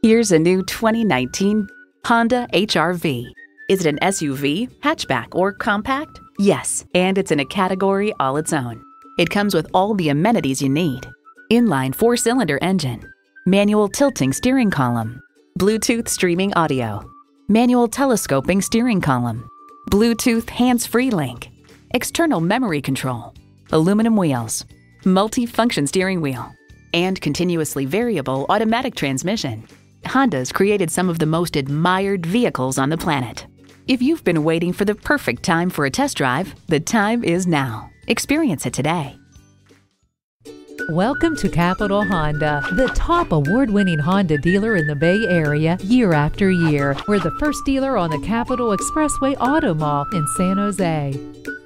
Here's a new 2019 Honda HRV. Is it an SUV, hatchback, or compact? Yes, and it's in a category all its own. It comes with all the amenities you need. Inline four-cylinder engine, manual tilting steering column, Bluetooth streaming audio, manual telescoping steering column, Bluetooth hands-free link, external memory control, aluminum wheels, multi-function steering wheel, and continuously variable automatic transmission. Honda's created some of the most admired vehicles on the planet. If you've been waiting for the perfect time for a test drive, the time is now. Experience it today. Welcome to Capitol Honda, the top award winning Honda dealer in the Bay Area year after year. We're the first dealer on the Capitol Expressway Auto Mall in San Jose.